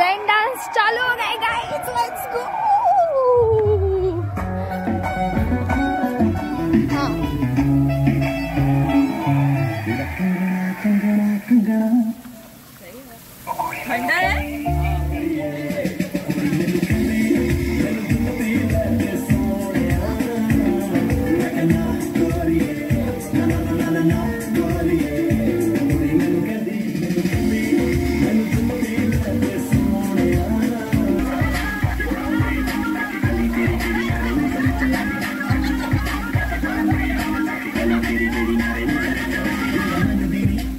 Rain dance चालू हो गए guys let's go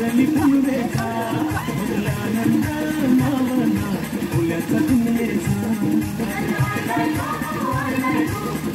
Thank you.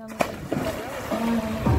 अपना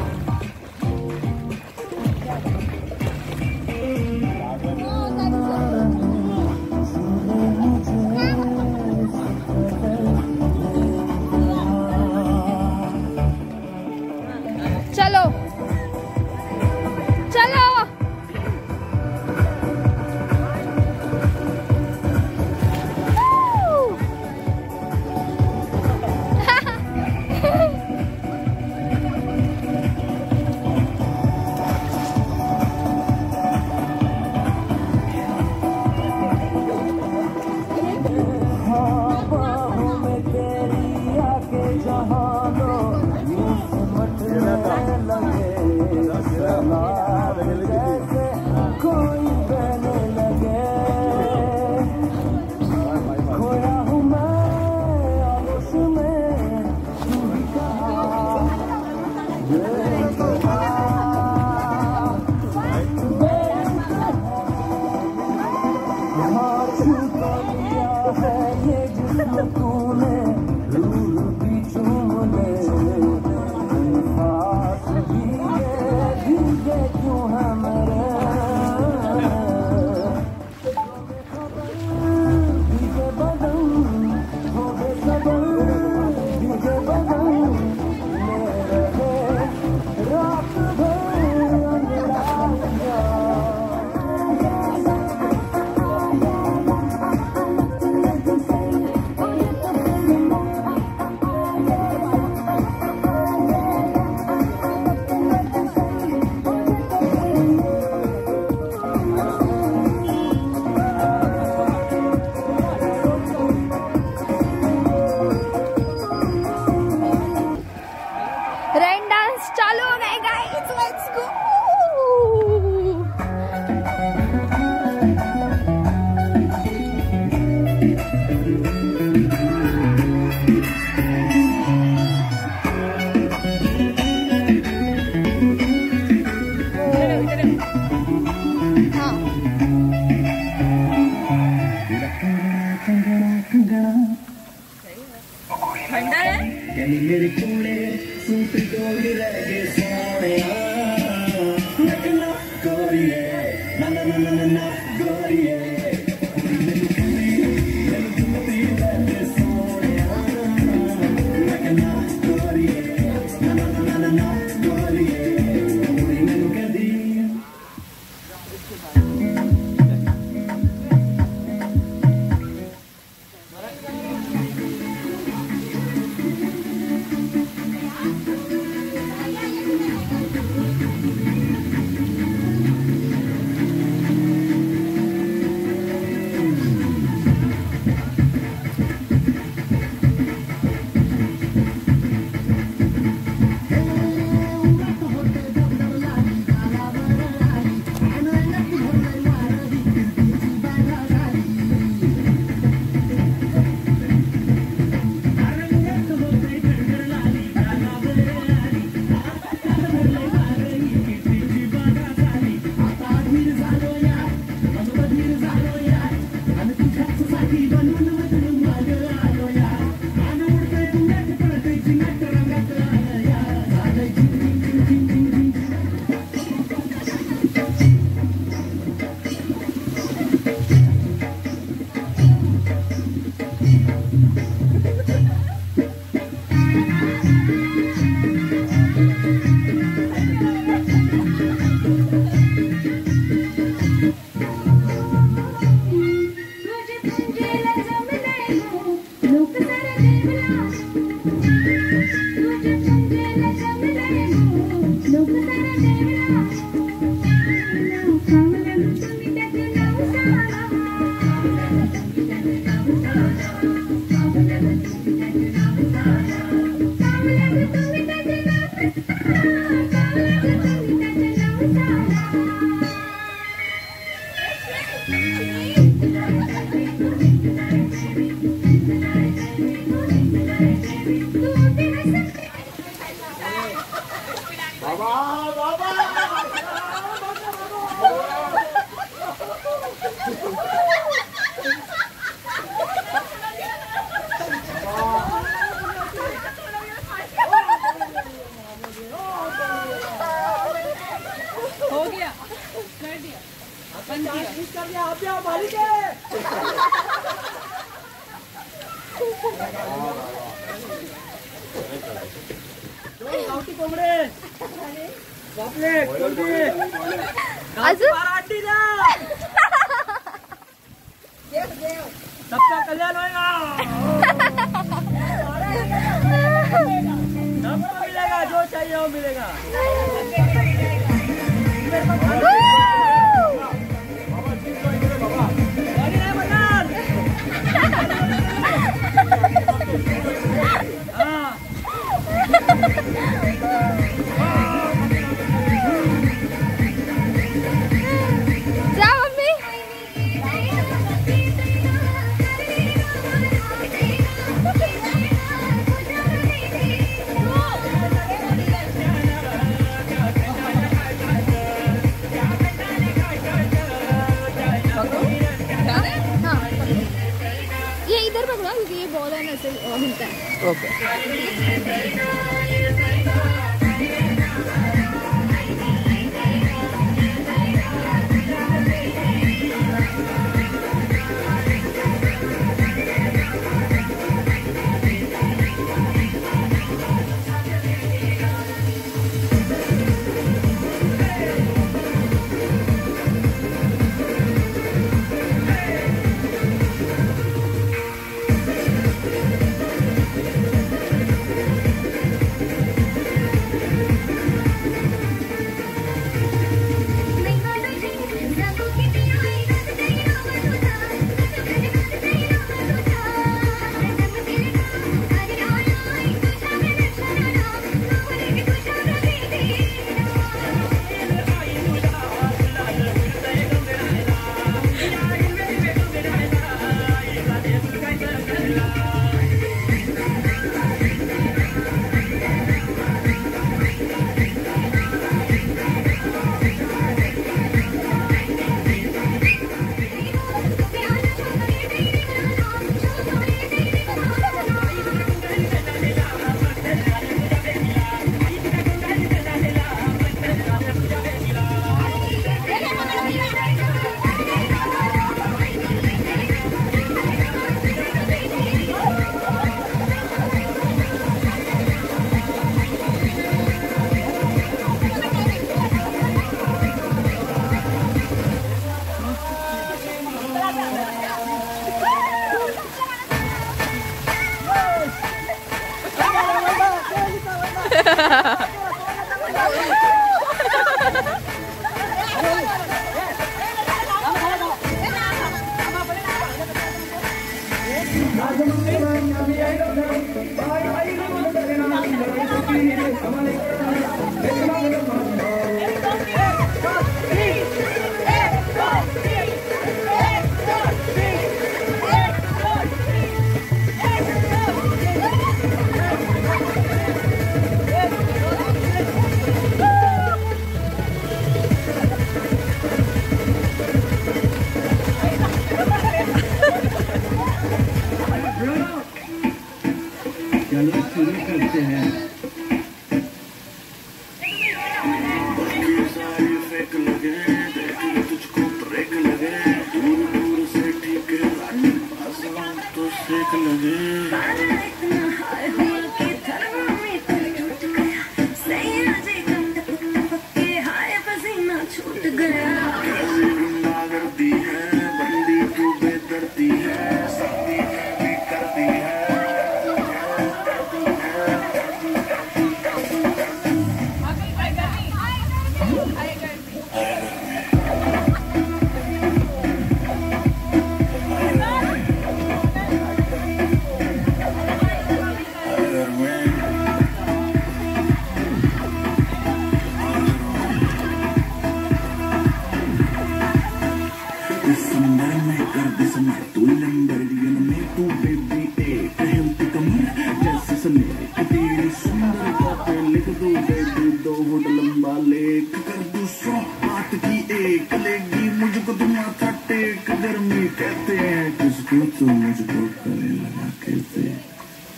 गर्मी कहते हैं किसको तो मजबूर करने लगा कहते हैं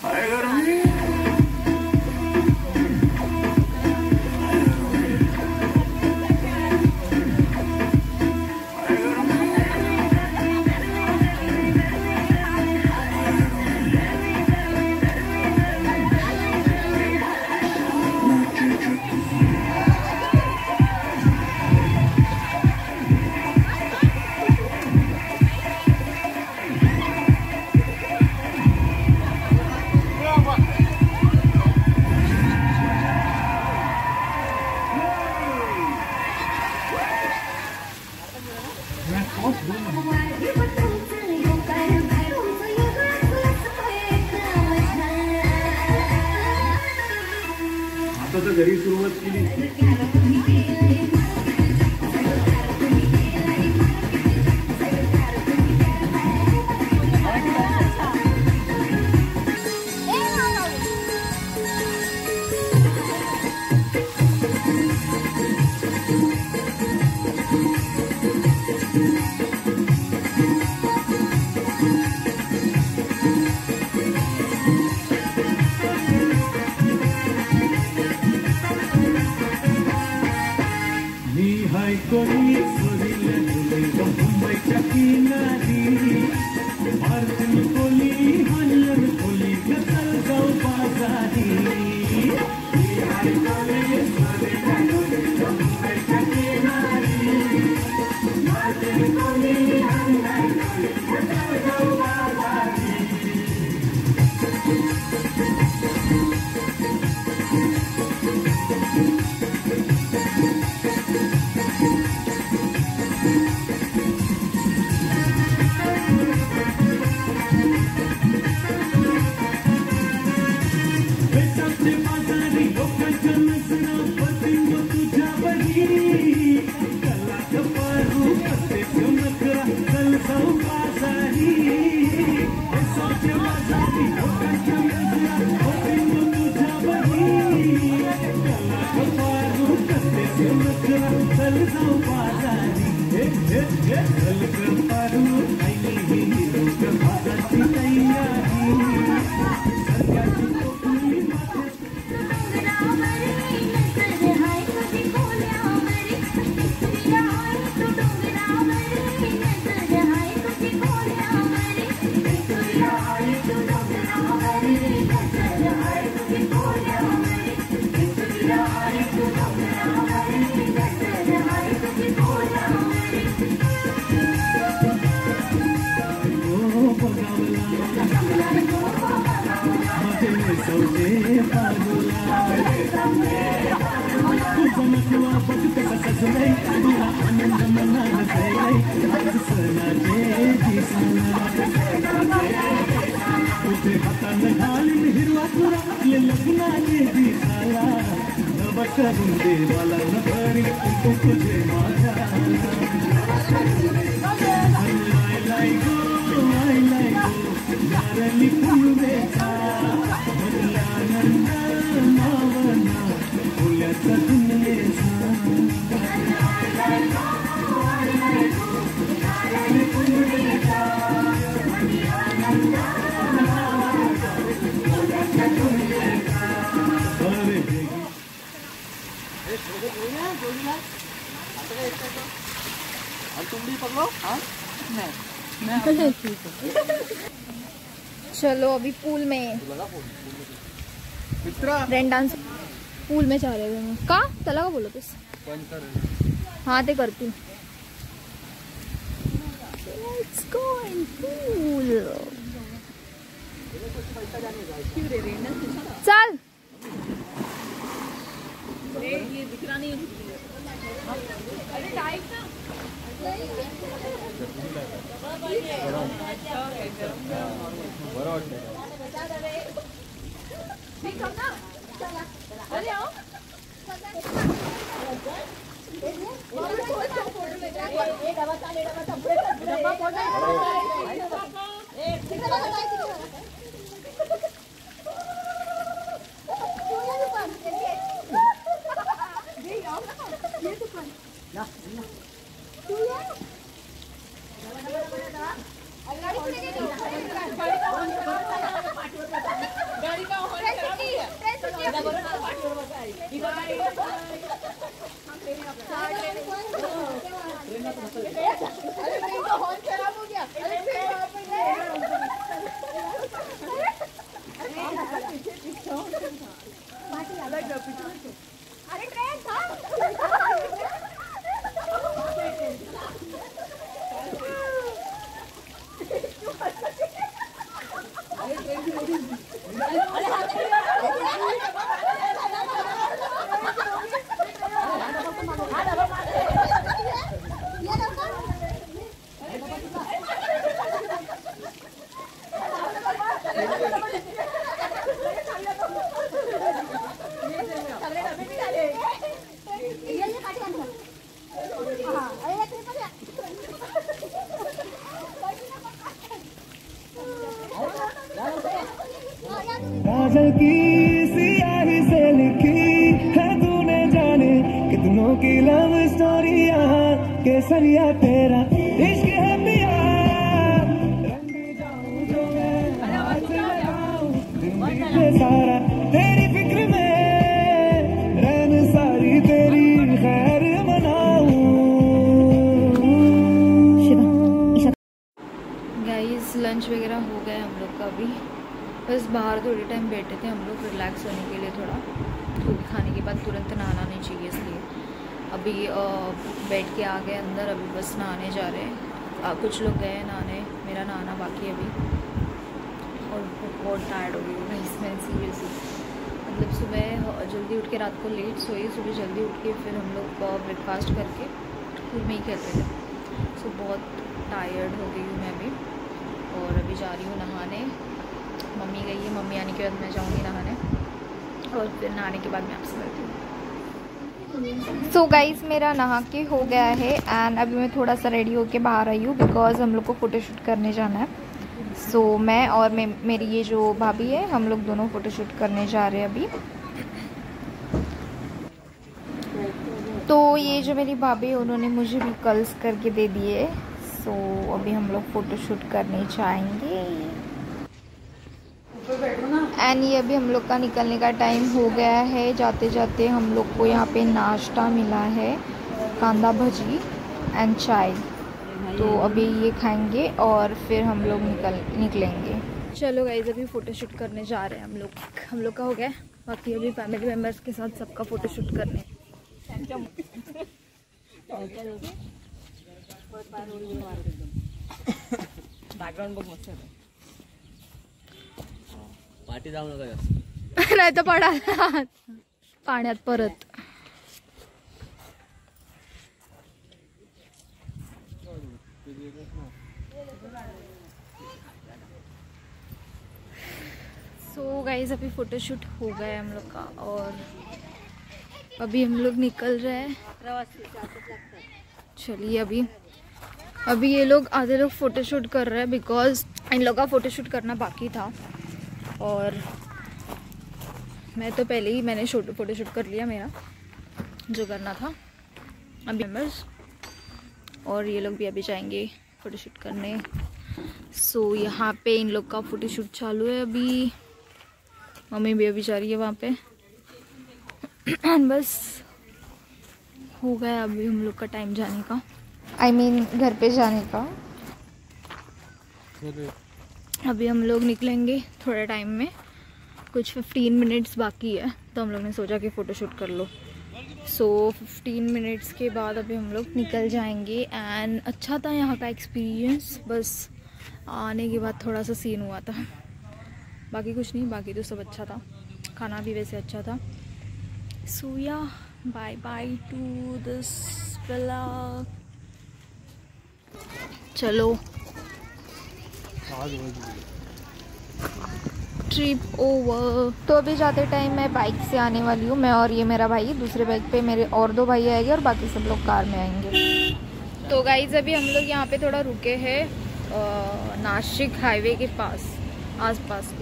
हाय गर्मी आता तर घरी सुरुवात केली. vai comigo. करी देवाला न भरी चलो अभी पूल में। रेन डांस पूल में जा रहे हैं। का? तला का बोलो तो। तुम हाँ तो करती हूँ। गाड़ी का होने का थोड़ी टाइम बैठे थे हम लोग रिलैक्स होने के लिए थोड़ा। क्योंकि खाने के बाद तुरंत नहाना नहीं चाहिए इसलिए। अभी बैठ के आ गए अंदर, अभी बस नहाने जा रहे हैं। कुछ लोग गए नहाने, मेरा नहाना बाकी अभी। और बहुत टायर्ड हो गई हूँ गाइस मैं सीरियसली मतलब सुबह जल्दी उठ के रात को लेट सोई, सुबह जल्दी उठ के फिर हम लोग ब्रेकफास्ट करके स्कूल में ही खेलते थे। सो बहुत टायर्ड हो गई हूँ मैं अभी। और अभी जा रही हूँ नहाने। मम्मी मम्मी आने के बाद मैं जाऊँगी नहाने और फिर नहाने के बाद मैं आपसे मिलती हूँ। सो so गाइस मेरा नहा के हो गया है एंड अभी मैं थोड़ा सा रेडी होके बाहर आई हूँ बिकॉज़ हम लोग को फ़ोटोशूट करने जाना है। सो so, मैं और मे, मेरी ये जो भाभी है हम लोग दोनों फ़ोटोशूट करने जा रहे हैं अभी। तो ये जो मेरी भाभी है उन्होंने मुझे भी कल्स करके दे दिए। सो so, अभी हम लोग फ़ोटोशूट करने जाएँगे। एंड ये अभी हम लोग का निकलने का टाइम हो गया है। जाते जाते हम लोग को यहाँ पे नाश्ता मिला है कांदा भजी एंड चाय। तो अभी ये खाएँगे और फिर हम लोग निकल निकलेंगे। चलो गाइज़ अभी फ़ोटोशूट करने जा रहे हैं हम लोग। हम लोग का हो गया। बाकी अभी फैमिली मेंबर्स के साथ सबका फ़ोटोशूट करने। बॅकग्राऊंड बघ मस्त पाठी जाऊ नका नाही तर पडा. पाण्यात परत. सो गाइज़ अभी फ़ोटोशूट हो है हम लोग का और अभी हम लोग निकल रहे हैं। चलिए अभी। अभी ये लोग, आधे लोग फ़ोटोशूट कर रहे हैं बिकॉज़ इन लोग का फ़ोटोशूट करना बाकी था। और मैं तो पहले ही मैंने शूट फ़ोटो शूट कर लिया मेरा जो करना था। अभी मेंबर्स और ये लोग भी अभी जाएँगे फ़ोटो शूट करने। सो so, यहाँ पे इन लोग का फ़ोटो शूट चालू है अभी। मम्मी भी अभी जा रही है वहाँ पे। बस हो गया अभी हम लोग का टाइम जाने का। आई I मीन mean, घर पे जाने का। अभी हम लोग निकलेंगे थोड़े टाइम में। कुछ 15 मिनट्स बाकी है तो हम लोग ने सोचा कि फ़ोटो शूट कर लो। सो so, 15 मिनट्स के बाद अभी हम लोग निकल जाएँगे एंड अच्छा था यहाँ का एक्सपीरियंस बस आने के बाद थोड़ा सा सीन हुआ था। बाकी कुछ नहीं बाकी तो सब अच्छा था। खाना भी वैसे अच्छा था। So yeah bye bye to this चलो। ट्रिप ओवर तो अभी जाते टाइम मैं बाइक से आने वाली हूँ, मैं और ये मेरा भाई, दूसरे बाइक पे मेरे और दो भाई आएँगे और बाकी सब लोग कार में आएँगे। तो गाइज़ अभी हम लोग यहाँ पे थोड़ा रुके हैं नासिक हाईवे के पास, आसपास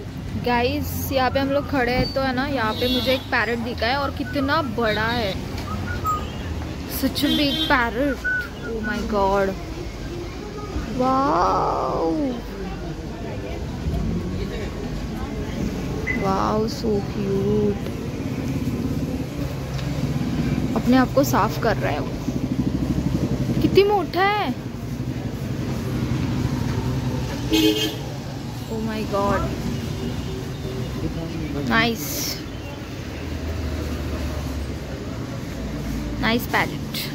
गाइज़ यहाँ पे हम लोग खड़े हैं तो है ना, यहाँ पे मुझे एक पैरट दिखा है और कितना बड़ा है। Such parrot oh my god wow wow so cute अपने आप को साफ़ कर रहा है वो। कितनी मोटा है। ओ my god nice nice parrot